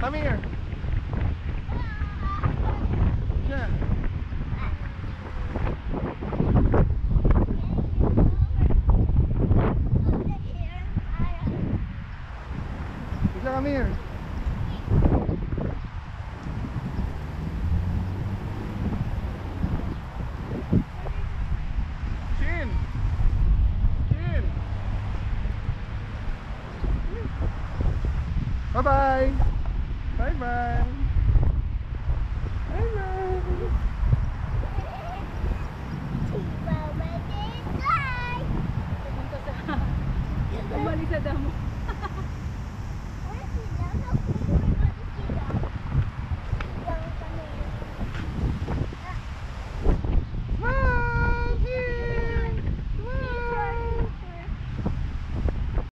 Come here. Yeah. come here. Chin. Chin. Bye-bye. Bye bye. Bye bye. Bumalik sa damo.